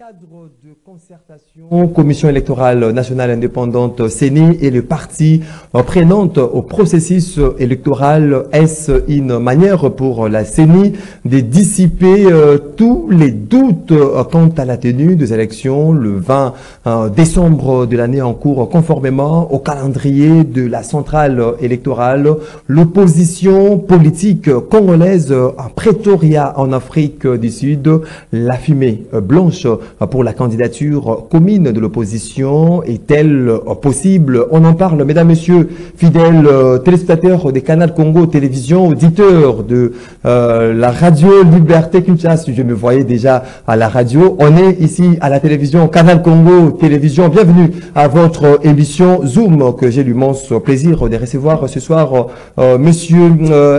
cadre de concertation, Commission électorale nationale indépendante CENI et le parti prenante au processus électoral, est-ce une manière pour la CENI de dissiper euh, tous les doutes euh, quant à la tenue des élections le 20 euh, décembre de l'année en cours conformément au calendrier de la centrale électorale? L'opposition politique congolaise à Pretoria en Afrique du Sud, la fumée blanche pour la candidature commune de l'opposition est-elle possible? On en parle, mesdames, messieurs, fidèles euh, téléspectateurs des canaux Congo Télévision, auditeurs de euh, la radio Liberté Kinshasa. Je me voyais déjà à la radio. On est ici à la télévision Canal Congo Télévision. Bienvenue à votre émission Zoom que j'ai l'immense plaisir de recevoir ce soir euh, monsieur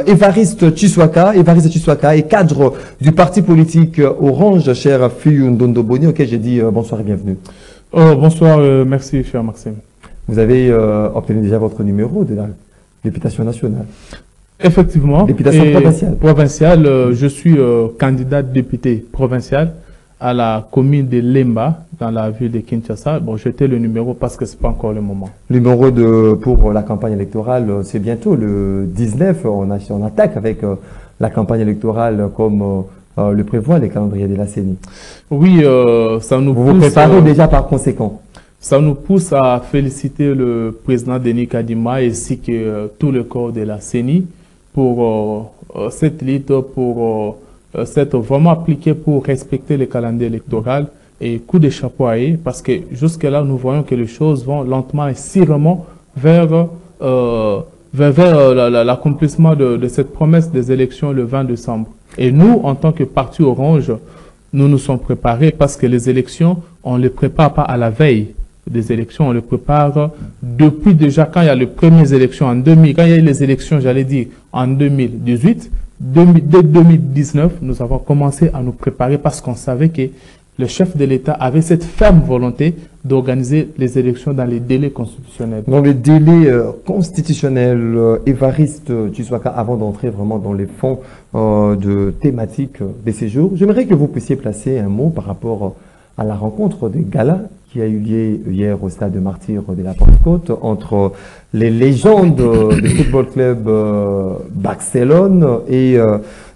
Evariste Chiswaka. Evariste Chiswaka est cadre du parti politique Orange, cher Fuyun Auquel j'ai dit euh, bonsoir et bienvenue. Oh, bonsoir, euh, merci cher Maxime. Vous avez euh, obtenu déjà votre numéro de la députation nationale. Effectivement. Députation provinciale. Provinciale, je suis candidat député provincial à la commune de Lemba, dans la ville de Kinshasa. Bon, j'étais le numéro parce que c'est pas encore le moment. Le numéro de, pour la campagne électorale, c'est bientôt le 19. On, a, on attaque avec la campagne électorale comme euh, le prévoit les calendriers de la CENI. Oui, euh, ça nous vous pousse... Vous préparez euh, déjà par conséquent Ça nous pousse à féliciter le président Denis Kadima ainsi que tout le corps de la CENI pour cette lutte, pour s'être vraiment appliqué pour respecter le calendrier électoral et coup de chapeau à eux parce que jusque-là, nous voyons que les choses vont lentement et sûrement vers, vers, l'accomplissement de, de cette promesse des élections le 20 décembre. Et nous, en tant que parti orange, nous nous sommes préparés parce que les élections, on ne les prépare pas à la veille des élections, on les prépare depuis déjà quand il y a les premières élections en 2000, quand il y a eu les élections, j'allais dire, en 2018, dès 2019, nous avons commencé à nous préparer parce qu'on savait que le chef de l'État avait cette ferme volonté d'organiser les élections dans les délais constitutionnels. Dans les délais euh, constitutionnels, euh, Évariste Tchouaka, avant d'entrer vraiment dans les fonds euh, de thématiques des séjours, j'aimerais que vous puissiez placer un mot par rapport à la rencontre des galas qui a eu lieu hier au stade de Martyr de la Pentecôte entre les légendes du Football Club Barcelone et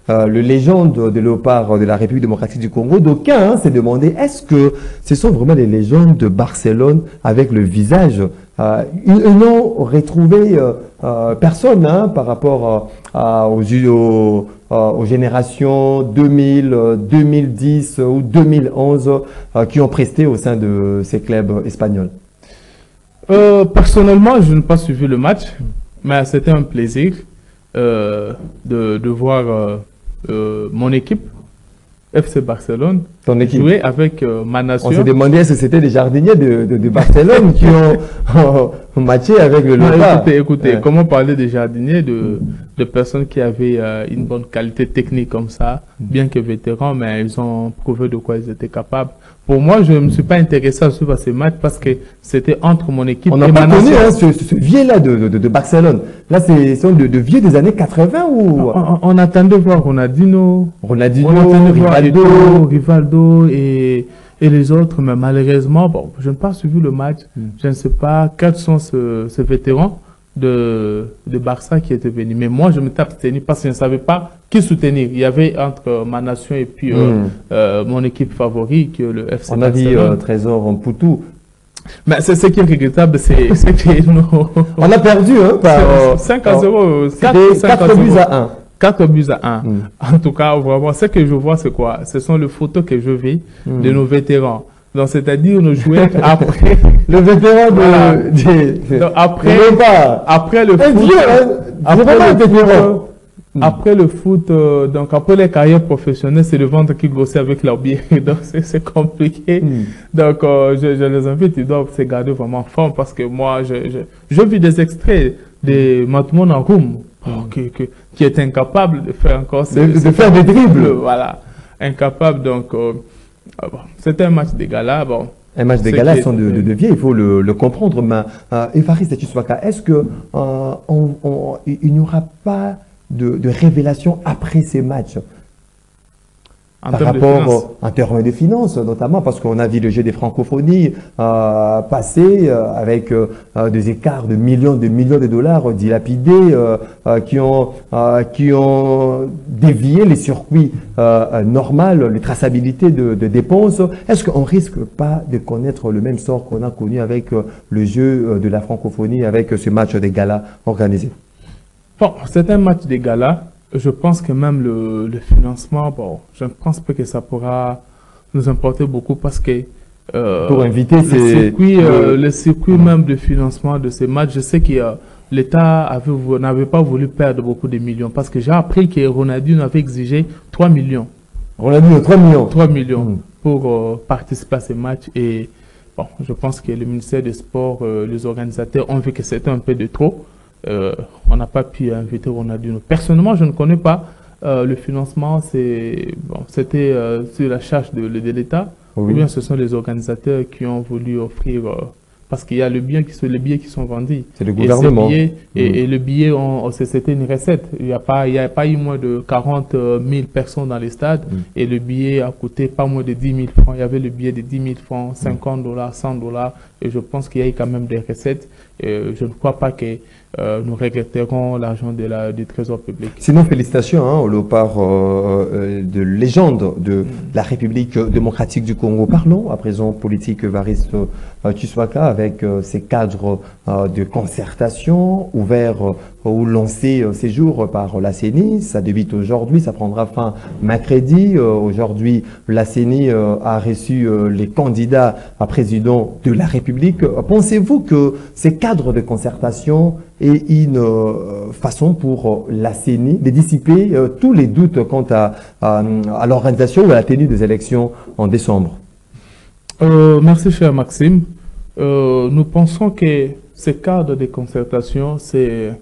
euh, le légende de léopard de la République démocratique du Congo, d'aucuns hein, s'est demandé est-ce que ce sont vraiment les légendes de Barcelone avec le visage euh, Ils n'ont retrouvé euh, personne hein, par rapport aux, générations 2000, 2010 ou 2011 qui ont presté au sein de ces clubs espagnols? personnellement, je n'ai pas suivi le match, mais c'était un plaisir de, de, voir euh, mon équipe, FC Barcelone, Ton équipe. jouait avec euh, ma nation. On s'est demandé si c'était des jardiniers de, de, Barcelone qui ont, matché avec le Léopard. écoutez, écoutez comment parler des jardiniers, de, de personnes qui avaient euh, une bonne qualité technique comme ça, bien que vétérans, mais ils ont prouvé de quoi ils étaient capables. Pour moi, je ne me suis pas intéressé à suivre ces matchs parce que c'était entre mon équipe On n'a pas connu hein, ce, ce vieux-là de, de, de, Barcelone. Là, c'est de, de, vieux des années 80 ou? On, on attendait voir Ronaldinho, Ronaldinho, Rivaldo, Rivaldo et, et les autres, mais malheureusement, bon, je n'ai pas suivi le match. Hmm. Je ne sais pas quels sont ces, ces vétérans de, de Barça qui était venu. Mais moi, je me abstenu parce que je ne savais pas qui soutenir. Il y avait entre ma nation et puis euh, hmm. euh, mon équipe favorite, le FC On a dit euh, Trésor en Poutou. Mais c'est ce qui est regrettable, c'est que nous... On a perdu, hein, par... 5 à 0. 4, 4 buts à 1. 4 buts à 1. Hmm. En tout cas, vraiment, ce que je vois, c'est quoi? Ce sont les photos que je vis hmm. de nos vétérans. Donc, c'est-à-dire nos joueurs après. Le vétéran de. Donc, après, après le foot. Hein, après, le. Hmm. après le foot, euh, donc après les carrières professionnelles, c'est le ventre qui grossit avec leur bière. Donc, c'est compliqué. Hmm. Donc, euh, je, je, les invite, ils doivent se garder vraiment en forme parce que moi, je, je, je vis des extraits de Matmon en Room qui, est incapable de faire encore. De, de faire des dribbles. Voilà. Incapable. Donc, euh, ah bon, c'était un match de gala. Bon, un match de gala sont de, de, de vieux, il faut le, le comprendre. Mais euh, Evariste est-ce que euh, on, on, il n'y aura pas de, de révélation après ces matchs? Par rapport en termes de finances, notamment parce qu'on a vu le jeu des francophonies euh, passer euh, avec euh, des écarts de millions de millions de dollars dilapidés qui ont qui ont dévié les circuits normaux, les traçabilités de, de dépenses. Est-ce qu'on risque pas de connaître le même sort qu'on a connu avec le jeu de la francophonie, avec ce match des galas organisé? Bon, c'est un match des galas je pense que même le, le, financement, bon, je ne pense pas que ça pourra nous importer beaucoup parce que euh, pour inviter le circuit, euh, le circuit même de financement de ces matchs, je sais que l'État n'avait pas voulu perdre beaucoup de millions parce que j'ai appris que Ronaldinho avait exigé 3 millions. Ronaldinho, 3 millions 3 millions hmm. pour euh, participer à ces matchs et bon, je pense que le ministère des Sports, euh, les organisateurs ont vu que c'était un peu de trop. Euh, on n'a pas pu inviter Ronaldinho. Personnellement, je ne connais pas euh, le financement. C'était bon, euh, sur la charge de, de l'État. Ou bien ce sont les organisateurs qui ont voulu offrir parce qu'il y a le bien qui sont, les billets qui sont vendus. C'est le gouvernement. Et, et, le billet, c'était une recette. Il n'y a, pas, il a pas eu moins de 40 000 personnes dans les stades. Et le billet a coûté pas moins de 10 000 francs. Il y avait le billet de 10 000 francs, 50 dollars, 100 dollars. Et je pense qu'il y a eu quand même des recettes. Et je ne crois pas que euh, nous regretterons l'argent de la, du Trésor public. Sinon, félicitations hein, au part euh, euh, de légende de mm. la République démocratique du Congo. Parlons à présent politique Variste Tshiwaka avec ses cadres de concertation ouverts ou lancés ces jours par la CENI. Ça débute aujourd'hui, ça prendra fin mercredi. aujourd'hui, la CENI a reçu les candidats à président de la République. Pensez-vous que ces cadres de concertation et une euh, façon pour euh, la CENI de dissiper euh, tous les doutes quant à, à, l'organisation ou à la tenue des élections en décembre? merci, cher Maxime. nous pensons que ce cadre de concertation, c'est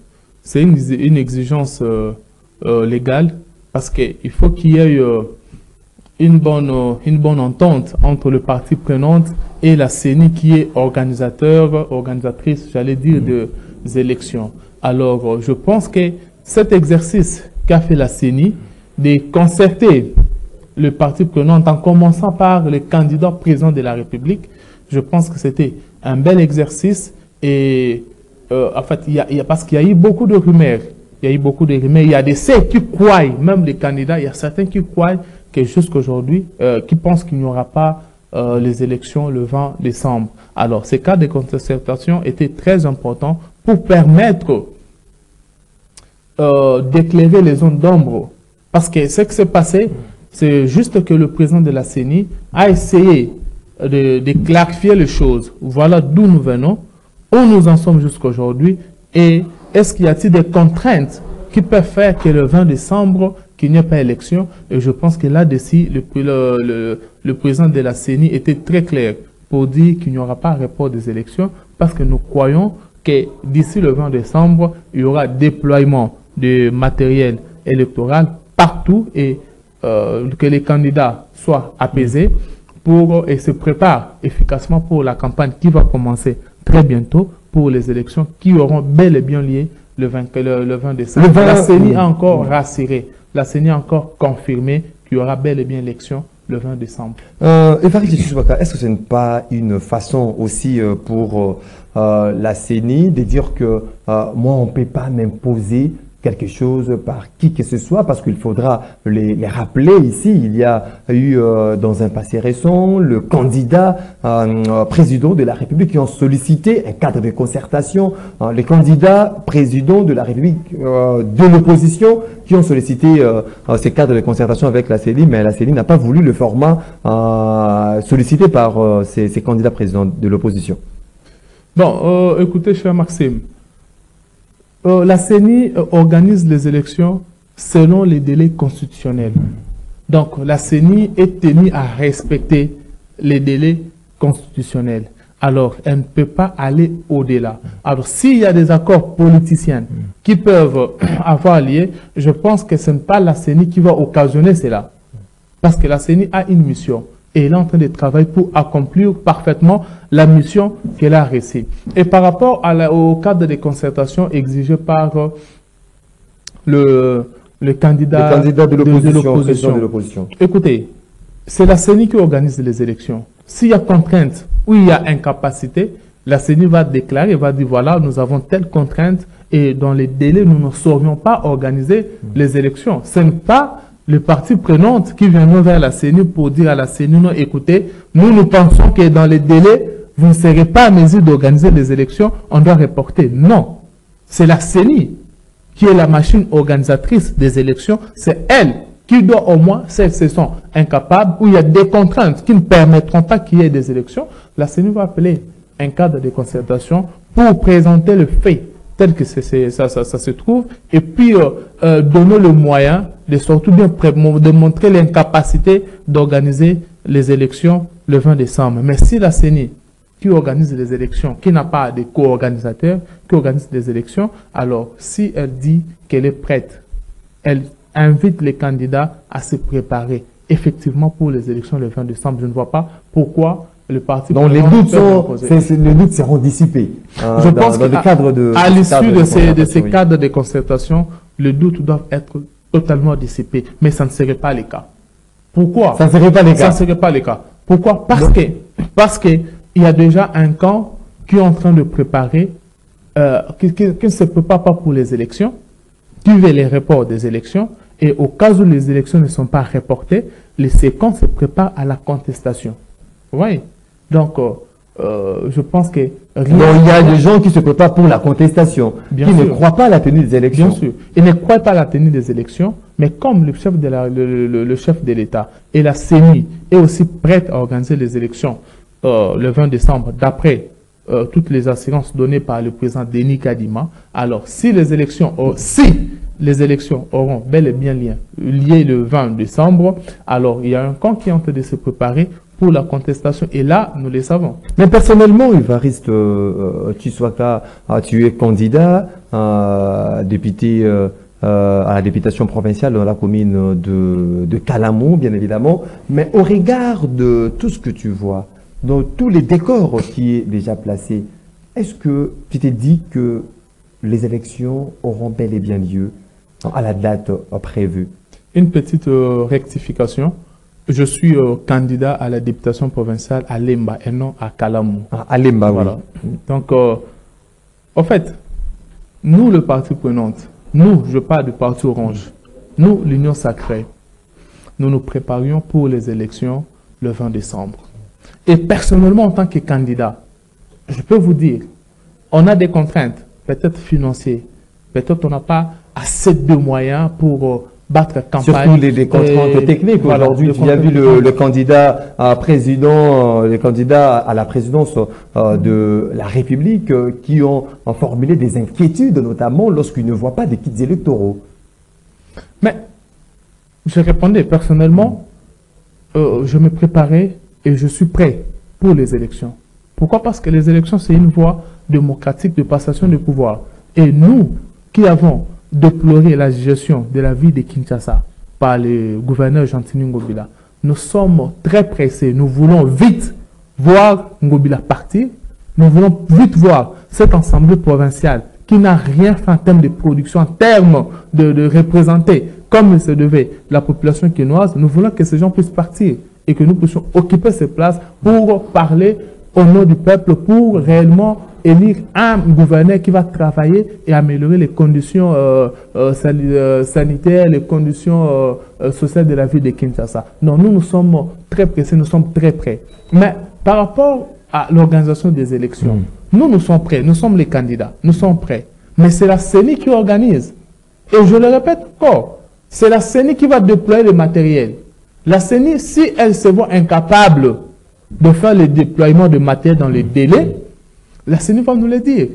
une, une, exigence légale parce qu'il faut qu'il y ait une bonne, une bonne entente entre le parti prenante et la CENI qui est organisateur, organisatrice, j'allais dire, de élections. Alors, euh, je pense que cet exercice qu'a fait la CENI, de concerter le parti prenant en commençant par le candidat président de la République, je pense que c'était un bel exercice et euh, en fait, parce qu'il y a eu beaucoup de rumeurs, il y a eu beaucoup de rumeurs, il y a des ceux qui croient, même les candidats, il y a certains qui croient que jusqu'aujourd'hui, euh, qui pensent qu'il n'y aura pas euh, les élections le 20 décembre. Alors, ces cas de concertation étaient très importants pour permettre euh, d'éclairer les zones d'ombre. Parce que ce qui s'est passé, c'est juste que le président de la CENI a essayé de clarifier les choses. Voilà d'où nous venons, où nous en sommes jusqu'aujourd'hui, et est-ce qu'il y a-t-il des contraintes qui peuvent faire que le 20 décembre, qu'il n'y ait pas élection? Et je pense que là-dessus, le, président de la CENI était très clair pour dire qu'il n'y aura pas report des élections parce que nous croyons que d'ici le 20 décembre, il y aura déploiement de matériel électoral partout et euh, que les candidats soient apaisés pour et se préparent efficacement pour la campagne qui va commencer très bientôt pour les élections qui auront bel et bien lieu le 20, le, 20 décembre. La CENI a encore rassuré, la CENI a encore confirmé qu'il y aura bel et bien élection le 20 décembre. Euh, est-ce que ce n'est pas une façon aussi euh, pour euh, euh, la CENI de dire que moi, on ne peut pas m'imposer quelque chose par qui que ce soit, parce qu'il faudra les, rappeler ici. Il y a eu dans un passé récent le candidat président de la République qui ont sollicité un cadre de concertation, les candidats présidents de la République de l'opposition qui ont sollicité ces cadres de concertation avec la CENI, mais la CENI n'a pas voulu le format sollicité par ces, candidats présidents de l'opposition. Bon, euh, écoutez, cher Maxime, euh, la CENI euh, organise les élections selon les délais constitutionnels. Donc, la CENI est tenue à respecter les délais constitutionnels. Alors, elle ne peut pas aller au-delà. Alors, s'il y a des accords politiciens qui peuvent avoir lieu, je pense que ce n'est pas la CENI qui va occasionner cela. Parce que la CENI a une mission et elle est en train de travailler pour accomplir parfaitement la mission qu'elle a reçue. Et par rapport à au cadre de concertation exigé par euh, le, le candidat, le candidat de l'opposition. de l'opposition. Écoutez, c'est la CENI qui organise les élections. S'il y a contrainte ou il y a incapacité, la CENI va déclarer, va dire voilà, nous avons telle contrainte et dans les délais, nous ne saurions pas organiser les élections. Ce n'est pas le parti prenante qui viendront vers la CENI pour dire à la CENI, non, écoutez, nous, nous pensons que dans les délais, vous ne serez pas à mesure d'organiser les élections, on doit reporter. Non. C'est la CENI qui est la machine organisatrice des élections. C'est elle qui doit au moins, si elles sont incapables, ou il y a des contraintes qui ne permettront pas qu'il y ait des élections, la CENI va appeler un cadre de concertation pour présenter le fait tel que ça, se trouve, et puis euh, euh, donner le moyen de surtout de montrer l'incapacité d'organiser les élections le 20 décembre. Mais si la CENI, qui organise les élections, qui n'a pas de co-organisateurs, qui organise les élections, alors si elle dit qu'elle est prête, elle invite les candidats à se préparer effectivement pour les élections le 20 décembre. Je ne vois pas pourquoi le parti. Donc les doutes, sont, les doutes seront dissipés. Hein, Je pense qu'à à l'issue de, ces, de ces cadres de concertation, les doutes doivent être totalement dissipés. Mais ça ne serait pas le cas. Pourquoi? Ça ne serait pas le cas. Ça ne serait pas le cas. Pourquoi? Parce que parce que il y a déjà un camp qui est en train de préparer, euh, qui, qui, ne se prépare pas pour les élections, qui veut les reports des élections, et au cas où les élections ne sont pas reportées, les séquences se préparent à la contestation. Vous voyez? Donc, euh, euh, je pense que... il y a des gens qui se préparent pour la contestation, qui ne croient pas à la tenue des élections. Bien sûr. Ils ne croient pas à la tenue des élections, mais comme le chef de le, chef de l'État et la CENI est aussi prête à organiser les élections euh, le 20 décembre, d'après toutes les assurances données par le président Denis Kadima, alors si les élections, si les élections auront bel et bien lié, lié le 20 décembre, alors il y a un camp qui est en train de se préparer pour la contestation. Et là, nous le savons. Mais personnellement, Ivariste euh, Chiswaka, ah, tu es candidat à député euh, euh, à la députation provinciale dans la commune de, de Calamou, bien évidemment. Mais au regard de tout ce que tu vois, dans tous les décors qui est déjà placé, est-ce que tu t'es dit que les élections auront bel et bien lieu à la date prévue? Une petite rectification je suis euh, candidat à la députation provinciale à Lemba et non à Kalamou. Ah, à Lemba, voilà. Donc, euh, en fait, nous, le parti prenante, nous, je parle du parti orange, nous, l'Union sacrée, nous nous préparions pour les élections le 20 décembre. Et personnellement, en tant que candidat, je peux vous dire, on a des contraintes, peut-être financières, peut-être on n'a pas assez de moyens pour euh, battre campagne. Surtout les, contraintes techniques. Aujourd'hui, tu as vu le, candidat à président, euh, les candidats à la présidence euh, de la République euh, qui ont, formulé des inquiétudes, notamment lorsqu'ils ne voient pas des kits électoraux. Mais je répondais personnellement, je me préparais et je suis prêt pour les élections. Pourquoi? Parce que les élections, c'est une voie démocratique de passation de pouvoir. Et nous qui avons déplorer la gestion de la vie de Kinshasa par le gouverneur Gentini Ngobila. Nous sommes très pressés. Nous voulons vite voir Ngobila partir. Nous voulons vite voir cette assemblée provinciale qui n'a rien fait en termes de production, en termes de, représenter comme se devait la population quinoise. Nous voulons que ces gens puissent partir et que nous puissions occuper ces places pour parler au nom du peuple, pour réellement élire un gouverneur qui va travailler et améliorer les conditions euh, euh, euh, sanitaires, les conditions sociales de la vie de Kinshasa. Non, nous, nous sommes très pressés, nous sommes très prêts. Mais par rapport à l'organisation des élections, mm. nous, nous sommes prêts, nous sommes les candidats, nous sommes prêts. Mais c'est la CENI qui organise. Et je le répète encore, c'est la CENI qui va déployer le matériel. La CENI, si elle se voit incapable de faire le déploiement de matériel dans les délais, la CENI va nous le dire.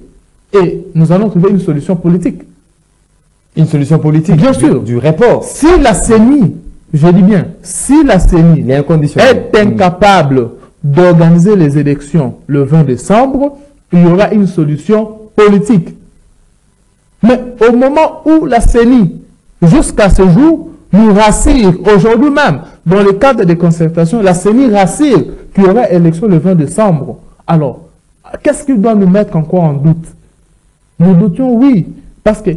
Et nous allons trouver une solution politique. Une solution politique Bien sûr. Du, report. Si la CENI, je dis bien, si la CENI est incapable d'organiser les élections le 20 décembre, il y aura une solution politique. Mais au moment où la CENI, jusqu'à ce jour, nous rassure, aujourd'hui même, dans le cadre des concertations, la CENI rassure qu'il y aura élection le 20 décembre. Alors, Qu'est-ce qui doit nous mettre encore en doute? Nous doutions, oui, parce que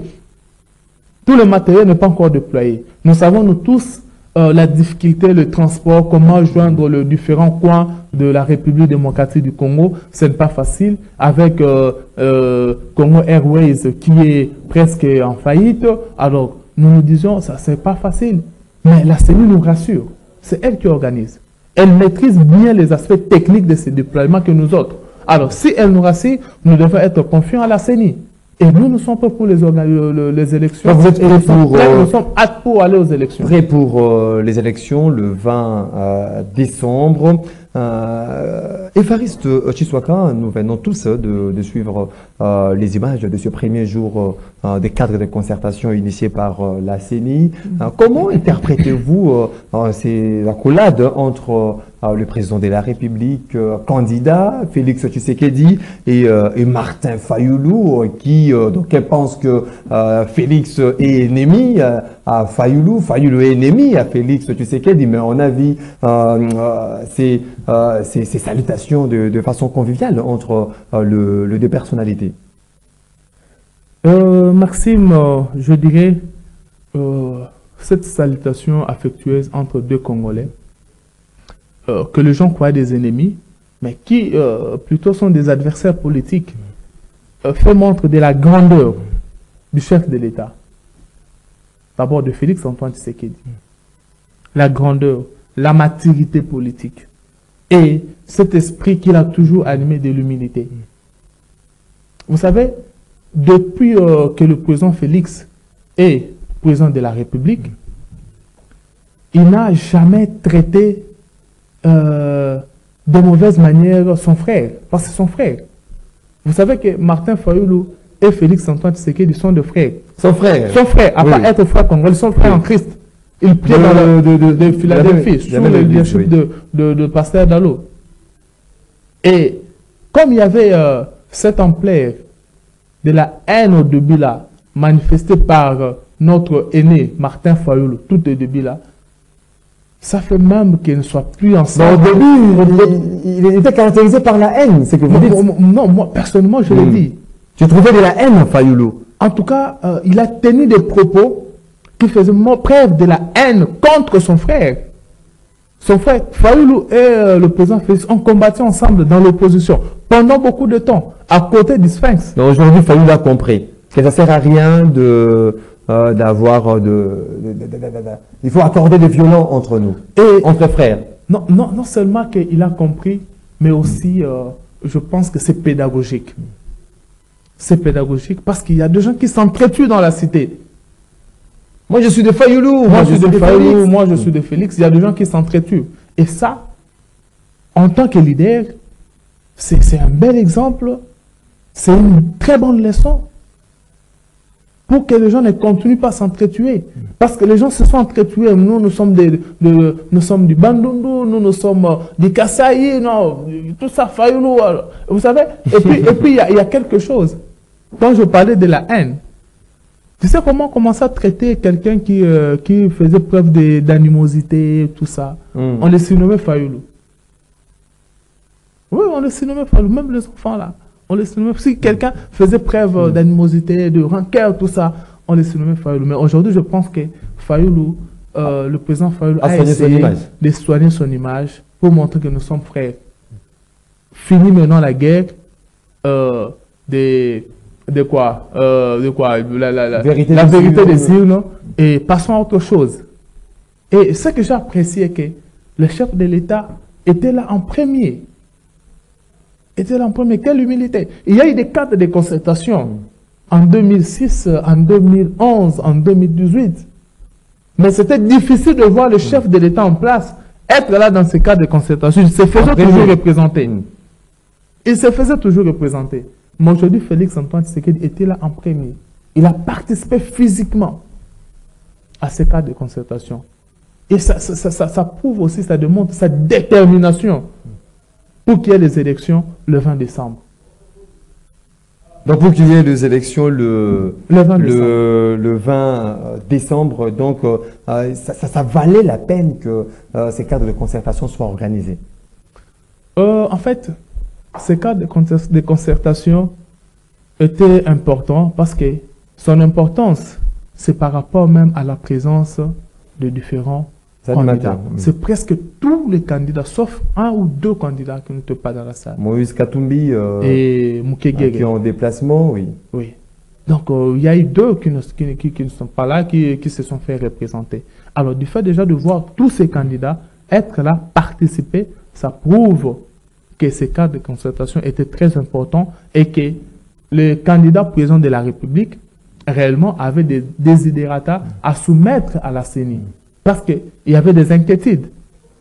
Tout le matériel n'est pas encore déployé. Nous savons, nous tous, euh, la difficulté, le transport, comment joindre les différents coins de la République démocratique du Congo. Ce n'est pas facile. Avec euh, euh, Congo Airways qui est presque en faillite, alors nous nous disons, ça c'est pas facile. Mais la CENI nous rassure. C'est elle qui organise. Elle maîtrise bien les aspects techniques de ces déploiements que nous autres. Alors, si elle nous rassure, nous devons être confiants à la CENI. Et nous, nous sommes prêts pour les, les élections. vous êtes prêts pour, euh, nous sommes hâte pour aller aux élections. Prêts pour euh, les élections le 20 euh, décembre. Euh, Évariste Chiswaka, nous venons tous de, de suivre euh, les images de ce premier jour euh, des cadres de concertation initiés par la CENI. comment interprétez-vous ces accolades entre le président de la République, candidat, Félix Tshisekedi, et, et Martin Fayoulou, qui donc, pense que Félix est ennemi à Fayoulou, Fayoulou est ennemi à Félix Tshisekedi, mais on a vu euh, ces, salutations de, façon conviviale entre euh, le, les deux personnalités euh, Maxime, je dirais cette salutation affectueuse entre deux Congolais, que les gens croient des ennemis, mais qui plutôt sont des adversaires politiques, fait montre de la grandeur du chef de l'État. D'abord de Félix Antoine Tshisekedi. La grandeur, la maturité politique et cet esprit qu'il a toujours animé de l'humilité. Vous savez, depuis euh, que le président Félix est président de la République, il n'a jamais traité euh, de mauvaise manière son frère, parce que c'est son frère. Vous savez que Martin Fayoulou et Félix Antoine Tshisekedi sont deux frères. Son frère Son frère, à part être frère congolais, ils sont frères en Christ. Il prie dans le, de, de, de Philadelphie, sous le leadership de, de, de Pasteur Dallot. Et comme il y avait euh, cette ampleur de la haine au début là, manifestée par notre aîné Martin Fayoulou, tout au début là, ça fait même qu'il ne soit plus ensemble. au début, il, était caractérisé par la haine, c'est que vous dites. Non, moi, personnellement, je l'ai hmm. dit. Tu trouvais de la haine, Fayoulou En tout cas, euh, il a tenu des propos qui faisait preuve de la haine contre son frère. Son frère Fayoulou et euh, le président Félix ont combattu ensemble dans l'opposition pendant beaucoup de temps, à côté du Sphinx. Aujourd'hui, Fayoulou a compris que ça ne sert à rien de euh, d'avoir de, Il faut accorder des violents entre nous, et, entre frères. Non, non, non seulement qu'il a compris, mais aussi, euh, je pense que c'est pédagogique. C'est pédagogique parce qu'il y a des gens qui s'entretuent dans la cité. Moi, je suis de Fayoulou. Moi, je suis de Fayoulou. Moi, je suis de Félix. Il y a des gens qui s'entretuent. Et ça, en tant que leader, c'est un bel exemple. C'est une très bonne leçon pour que les gens ne continuent pas à s'entretuer. Parce que les gens se sont entretués. Nous, nous sommes, des, nous sommes du Bandundu, nous, nous sommes euh, du Kassaï, non, tout ça, Fayoulou. Vous savez? Et puis, et puis il, y a, il y a quelque chose. Quand je parlais de la haine, tu sais comment commencer à traiter quelqu'un qui, euh, qui faisait preuve d'animosité, tout ça? Hmm. On les surnommait Fayoulou. Oui, on les surnommait Fayoulou, même les enfants là. On les surnommait. Si quelqu'un faisait preuve hmm. d'animosité, de rancœur, tout ça, on les surnommait Fayoulou. Mais aujourd'hui, je pense que Fayoulou, euh, le président Fayoulou a, essayé de soigner son image pour montrer que nous sommes frères. Fini maintenant la guerre euh, des de quoi, euh, de quoi, la, la, la vérité, la vérité des îles, et passons à autre chose. Et ce que j'ai apprécié, que le chef de l'État était là en premier. Était là en premier. Quelle humilité. Il y a eu des cadres de concertation en 2006, en 2011, en 2018. Mais c'était difficile de voir le chef de l'État en place être là dans ces cadres de concertation. Il se faisait toujours représenter. Il se faisait toujours représenter. Mais aujourd'hui, Félix Antoine Tshisekedi était là en premier. Il a participé physiquement à ces cas de concertation. Et ça, ça, prouve aussi, ça démontre sa détermination pour qu'il y ait les élections le 20 décembre. Donc pour qu'il y ait les élections le, le 20 décembre. donc euh, euh, ça, valait la peine que euh, ces cadres de concertation soient organisés En fait, ce cas de concertation était important parce que son importance c'est par rapport même à la présence de différents C'est presque tous les candidats, sauf un ou deux candidats qui n'étaient pas dans la salle. Moïse Katumbi euh, et Mukegere. Qui ont en déplacement, oui. Oui. Donc, euh, il y a eu deux qui ne, qui, qui, ne sont pas là, qui, se sont fait représenter. Alors, du fait déjà de voir tous ces candidats être là, participer, ça prouve que ces cadres de concertation étaient très importants et que les candidats président de la République réellement avaient des désidérata à soumettre à la CENI. Parce qu'il y avait des inquiétudes.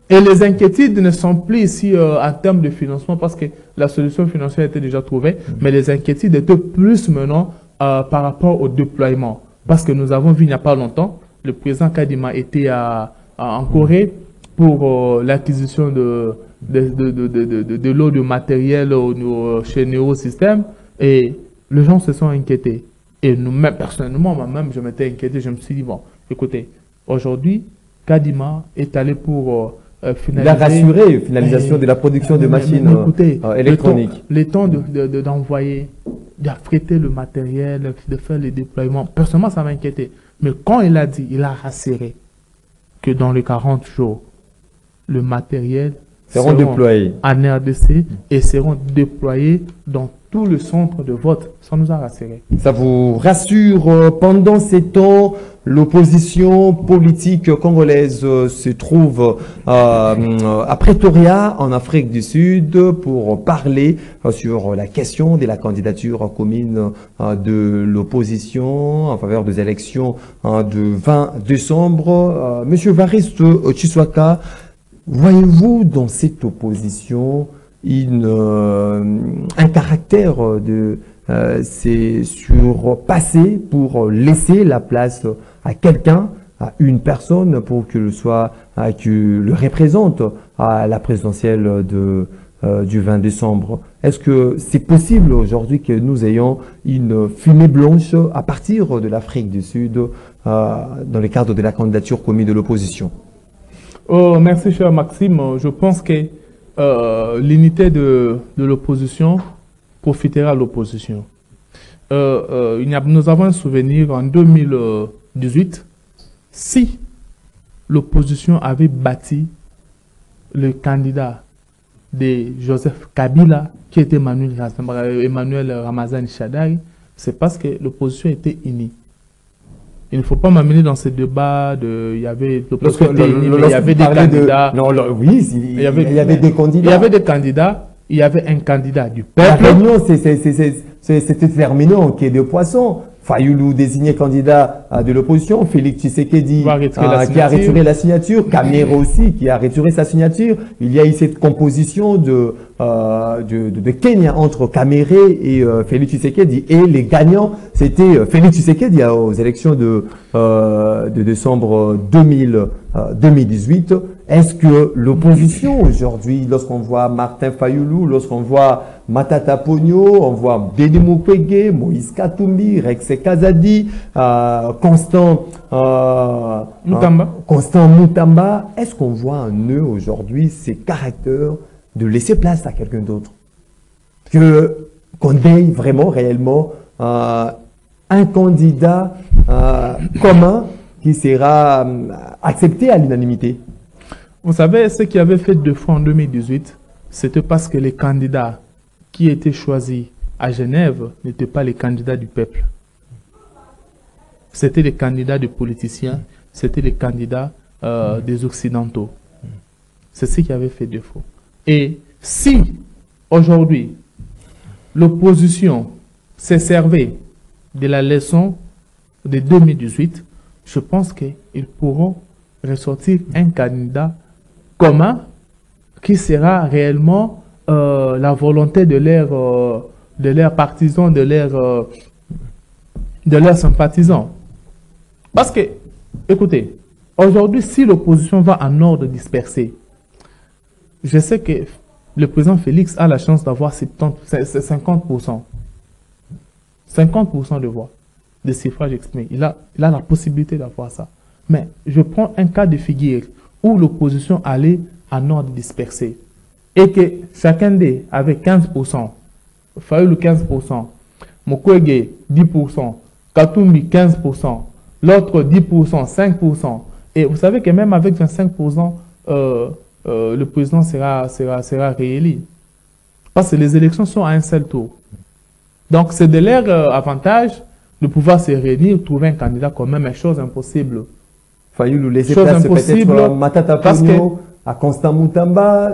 Et les inquiétudes ne sont plus ici euh, en termes de financement parce que la solution financière était déjà trouvée, mais les inquiétudes étaient plus maintenant euh, par rapport au déploiement. Parce que nous avons vu il n'y a pas longtemps, le président Kadima était à, en Corée pour euh, l'acquisition de, de, de, de, de, l'eau de matériel au, chez Neosystem et les gens se sont inquiétés. Et nous-mêmes, personnellement, moi-même, je m'étais inquiété. Je me suis dit, bon, écoutez, aujourd'hui, Kadima est allé pour euh, finaliser. Il a rassuré finalisation de la production de machines euh, électroniques. Le temps, d'envoyer, d'affréter le matériel, de faire les déploiements. Personnellement, ça m'a inquiété. Mais quand il a dit, il a rassuré que dans les 40 jours, le matériel seront déployés en RDC et seront déployés dans tout le centre de vote. Ça nous a rassuré. Ça vous rassure euh, pendant ces temps L'opposition politique congolaise euh, se trouve euh, à Pretoria, en Afrique du Sud, pour parler sur la question de la candidature commune de l'opposition en faveur des élections de 20 décembre. Monsieur Variste Chiswaka, Voyez-vous dans cette opposition une, euh, un caractère de euh, c'est sur passer pour laisser la place à quelqu'un, à une personne pour que soit, à, que le représente à la présidentielle de euh, du 20 décembre. Est-ce que c'est possible aujourd'hui que nous ayons une fumée blanche à partir de l'Afrique du Sud dans le cadre de la candidature commune de l'opposition? Oh, merci, cher Maxime. Je pense que euh, l'unité de, l'opposition profitera à l'opposition. Euh, euh, nous avons un souvenir en 2018, si l'opposition avait bâti le candidat de Joseph Kabila, qui était Emmanuel, Emmanuel Ramazan Shadari, c'est parce que l'opposition était unie il ne faut pas m'amener dans ces débats de il y avait il y avait des candidats. Non, oui il, y avait, il y avait des candidats. Il y avait des candidats il y avait un candidat du peuple la réunion c'était terminé en quai de poisson Fayoulou désigné candidat de l'opposition, Félix Tshisekedi euh, qui a retiré la signature, Kamere aussi qui a retiré sa signature. Il y a eu cette composition de, euh, de, de, Kenya entre Kamere et euh, Félix Tshisekedi. Et les gagnants, c'était Félix Tshisekedi aux élections de, de décembre 2000, 2018. Est-ce que l'opposition aujourd'hui, lorsqu'on voit Martin Fayoulou, lorsqu'on voit Matata Pogno, on voit Denis Mukwege, Moïse Katumbi, Rex Kazadi, euh, Constant, euh, Mutamba. Euh, Constant est-ce qu'on voit en eux aujourd'hui ces caractères de laisser place à quelqu'un d'autre? Que qu'on ait vraiment réellement euh, un candidat commun qui sera accepté à l'unanimité? Vous savez, ce qui avait fait deux fois en 2018, c'était parce que les candidats qui étaient choisis à Genève n'étaient pas les candidats du peuple. C'était les candidats des politiciens, c'était les candidats euh, des Occidentaux. C'est ce qui avait fait défaut. Et si aujourd'hui l'opposition s'est servée de la leçon de 2018, je pense qu'ils pourront ressortir un candidat commun qui sera réellement euh, la volonté de leurs euh, de partisans, de leurs euh, de sympathisants. Parce que, écoutez, aujourd'hui, si l'opposition va en ordre dispersé, je sais que le président Félix a la chance d'avoir 50%. 50% de voix, de suffrages exprimés. Il a, il a la possibilité d'avoir ça. Mais je prends un cas de figure où l'opposition allait en ordre dispersé et que chacun d'eux avait 15%, Fayoulou 15%, Mokwege 10%, Katumbi 15%, l'autre 10%, 5%. Et vous savez que même avec 25%, euh, euh, le président sera, sera, sera réélu. Parce que les élections sont à un seul tour. Donc, c'est de leur euh, avantage de pouvoir se réunir, trouver un candidat quand même, chose impossible. Fayoulou, laisser Chose place peut-être à Matata Pogno, à Constant Moutamba.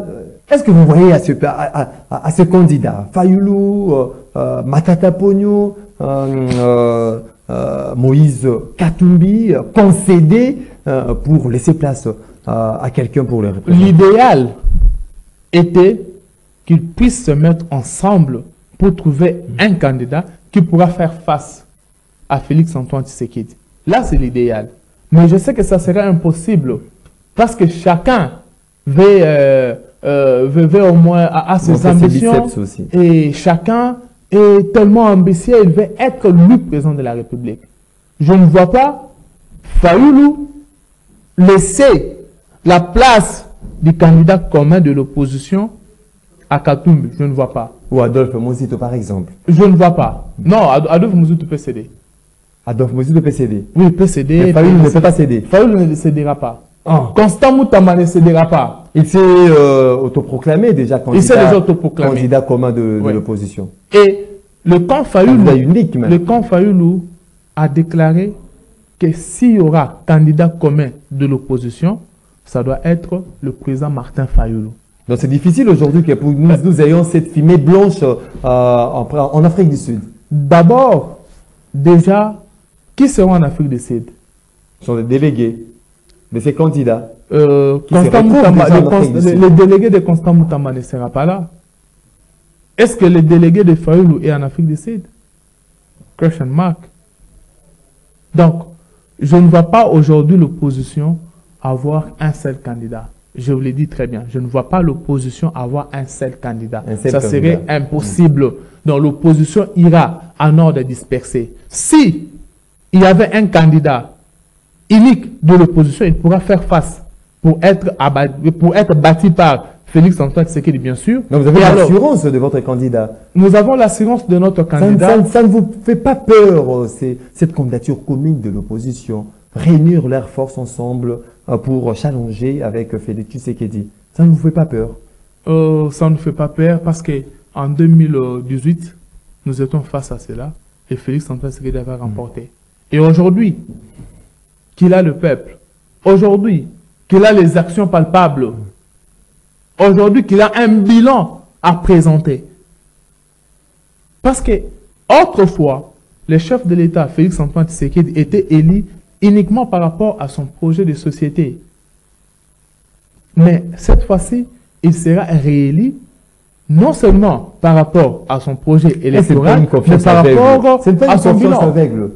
Est-ce que vous voyez à ce, à, à- à- ce candidat, Fayoulou, euh, euh, Matata Pogno, euh, Moïse Katumbi, concéder euh, pour laisser place à quelqu'un pour le représenter L'idéal était qu'ils puissent se mettre ensemble pour trouver un candidat qui pourra faire face à Félix Antoine Tshisekedi. Là, c'est l'idéal. Mais je sais que ça serait impossible parce que chacun veut, euh, euh, veut, veut au moins à, à ses ambitions aussi. et chacun est tellement ambitieux, il veut être lui président de la République. Je ne vois pas Fayoulou laisser la place du candidat commun de l'opposition à Katumbi. Je ne vois pas. Ou Adolphe Mozito, par exemple. Je ne vois pas. Non, Ad- Adolphe Mouzoutou peut céder. Adolphe Mozito peut céder. Oui, il peut céder. Mais Fayoulou ne peut pas céder. Fayoulou ne cédera pas. Ah. Constant Moutama ne cédera pas. Il s'est euh, autoproclamé déjà candidat, Il s'est déjà autoproclamé. candidat commun de, l'opposition. Et le camp Fayoulou, unique même. le camp Fayoulou a déclaré que s'il y aura candidat commun de l'opposition, ça doit être le président Martin Fayoulou. Donc c'est difficile aujourd'hui que pour nous, nous ayons cette fumée blanche euh, en, en Afrique du Sud. D'abord, déjà, qui seront en Afrique du Sud? Ce sont des délégués de ces candidats. Euh, Constant Moutama- le, délégué de Constant Moutama ne sera pas là. Est-ce que le délégué de Fayoulou est en Afrique du Sud? Question mark. Donc, je ne vois pas aujourd'hui l'opposition avoir un seul candidat. Je vous l'ai dit très bien. Je ne vois pas l'opposition avoir un seul candidat. Un seul Ça candidat. serait impossible. Donc, l'opposition ira en ordre dispersé. Si il y avait un candidat unique de l'opposition, il pourra faire face pour être, abattu- pour être bâti par Félix Antoine Tshisekedi, bien sûr. Donc vous avez l'assurance de votre candidat. nous avons l'assurance de notre candidat. ça ne- ça ne vous fait pas peur, euh, cette candidature commune de l'opposition, réunir leurs forces ensemble euh, pour challenger avec Félix Tshisekedi. Ça ne vous fait pas peur? Euh, ça ne fait pas peur parce que en 2018, nous étions face à cela et Félix Antoine Tshisekedi avait remporté. Et aujourd'hui, qu'il a le peuple, aujourd'hui, qu'il a les actions palpables, aujourd'hui, qu'il a un bilan à présenter. Parce que autrefois, le chef de l'État, Félix Antoine Tshisekedi, était élu uniquement par rapport à son projet de société. Mais cette fois-ci, il sera réélu non seulement par rapport à son projet électoral, mais par rapport à son bilan. aveugle.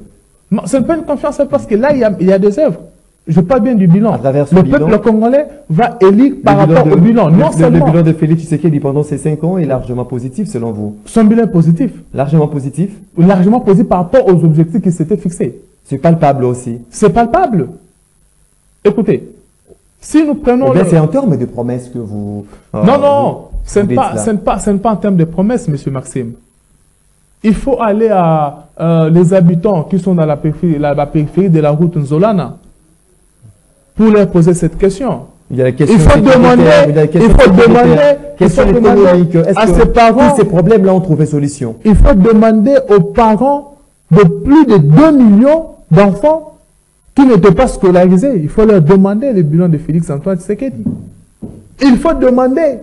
Ce n'est pas une confiance parce que là, il y a, il y a des œuvres. Je parle bien du bilan. Le bilan, peuple congolais va élire par Le bilan rapport de- au bilan. le- Non le- seulement Le bilan de Félix Tshisekedi pendant ces cinq ans est largement positif selon vous? son bilan est positif, Largement positif? Largement positif par rapport aux objectifs qui s'étaient fixés. C'est palpable aussi. C'est palpable. Écoutez, si nous prenons... Eh bien, le- c'est en termes de promesses que vous... euh, Non, non, vous- ce n'est pas, pas en termes de promesses, Monsieur Maxime. Il faut aller à euh, les habitants qui sont dans la périphérie, la, la périphérie de la route Nzolana pour leur poser cette question. Il y a la question Il faut demander, il la question il faut demander, il faut à que ses parents- tous ces problèmes-là ont trouvé solution Il faut demander aux parents de plus de 2 millions d'enfants qui n'étaient pas scolarisés. Il faut leur demander le bilan de Félix Antoine Tshisekedi. Il faut demander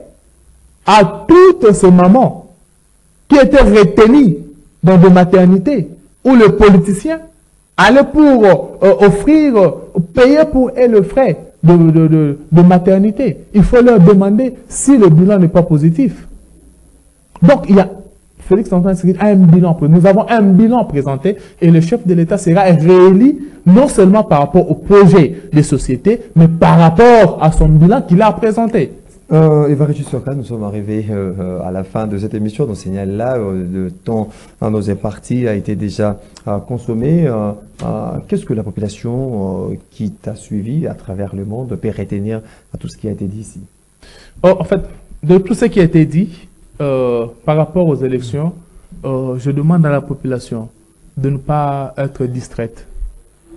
à toutes ces mamans qui étaient retenues dans des maternités où le politicien allait pour euh, offrir, payer pour elles le frais de, de- de- de maternité. Il faut leur demander si le bilan n'est pas positif. Donc, il y a Félix Antoine a un bilan. Nous avons un bilan présenté et le chef de l'État sera réélu non seulement par rapport au projet des sociétés, mais par rapport à son bilan qu'il a présenté. Euh, Soka, nous sommes arrivés euh, euh, à la fin de cette émission. Donc, signal là, euh, le temps à nos parti a été déjà euh, consommé. Euh, Qu'est-ce que la population qui t'a suivi à travers le monde peut retenir à tout ce qui a été dit ici? Oh, en fait, de tout ce qui a été dit par rapport aux élections, je demande à la population de ne pas être distraite.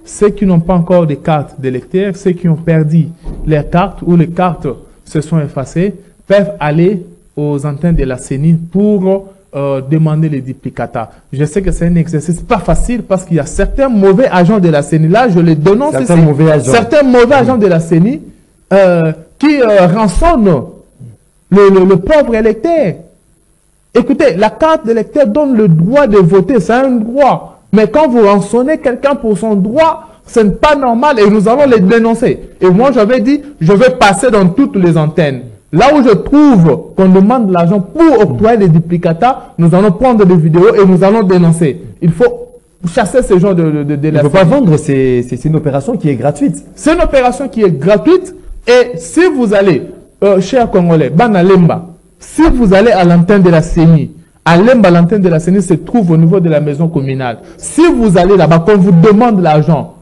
ceux qui n'ont pas encore de cartes d'électeurs, ceux qui ont perdu leurs cartes ou les cartes se sont effacées, peuvent aller aux antennes de la CENI pour euh, demander les duplicata. Je sais que c'est un exercice pas facile parce qu'il y a certains mauvais agents de la CENI. Là, je les dénonce certains Mauvais agents. Certains mauvais agents de la CENI euh, qui euh, rançonnent le, le, pauvre électeur. Écoutez, la carte d'électeur donne le droit de voter, c'est un droit. Mais quand vous rançonnez quelqu'un pour son droit, ce n'est pas normal et nous allons les dénoncer. Et moi, j'avais dit, je vais passer dans toutes les antennes. Là où je trouve qu'on demande de l'argent pour octroyer les duplicata, nous allons prendre des vidéos et nous allons dénoncer. Il faut chasser ce genre de, de, de, Il ne faut pas vendre, c'est une opération qui est gratuite. C'est une opération qui est gratuite et si vous allez, euh, chers Congolais, Banalemba, si vous allez à l'antenne de la CENI, à l'antenne de la CENI se trouve au niveau de la maison communale. Si vous allez là-bas, qu'on vous demande l'argent,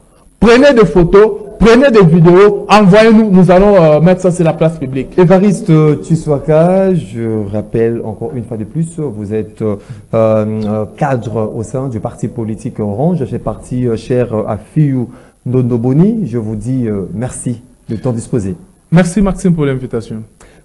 prenez des photos, Prenez des vidéos, envoyez-nous, nous allons euh, mettre ça sur la place publique. Évariste Tissouaka, je rappelle encore une fois de plus, vous êtes euh, euh, cadre au sein du parti politique Orange. Je fais partie, cher Afiou Ndondoboni. Je vous dis merci de temps disposé. Merci Maxime pour l'invitation.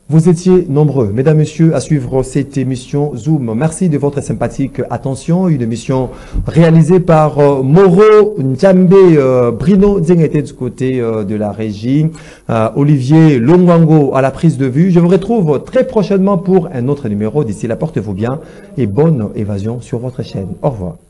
Vous étiez nombreux, mesdames, messieurs, à suivre cette émission Zoom. Merci de votre sympathique attention. Une émission réalisée par euh, Moro Ndjambe euh, Brino était du côté euh, de la régie. Olivier Longwango à la prise de vue. Je vous retrouve très prochainement pour un autre numéro. D'ici là, portez-vous bien et bonne évasion sur votre chaîne. Au revoir.